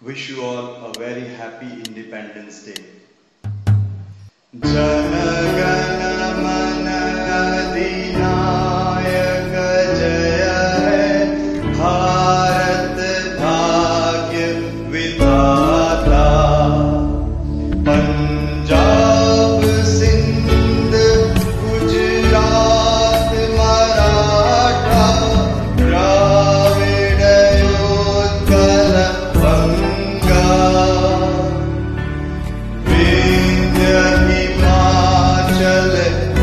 wish you all a very happy Independence Day. Jana